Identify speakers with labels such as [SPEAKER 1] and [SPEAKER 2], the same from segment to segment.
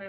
[SPEAKER 1] Mano,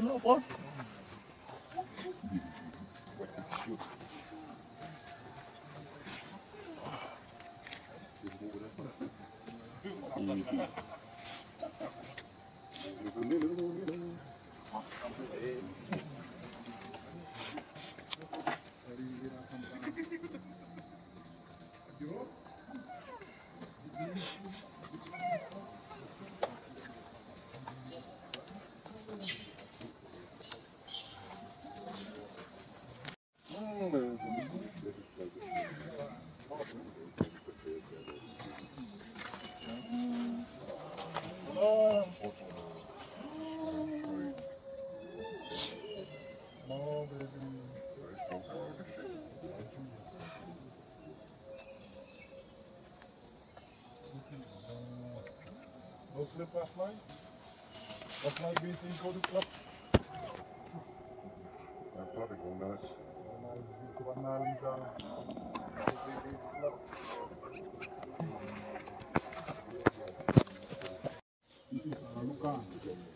[SPEAKER 1] do not want.
[SPEAKER 2] No slip last night? Last night BC go to club?
[SPEAKER 3] I probably go nuts.
[SPEAKER 2] Wat na Lisa. This is Luca.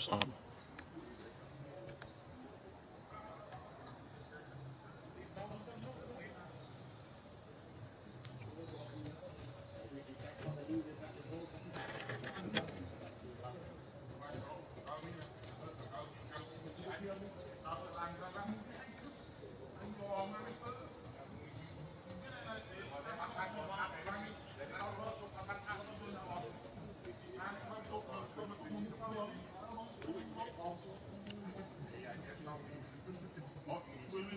[SPEAKER 2] Sama.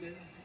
[SPEAKER 2] there?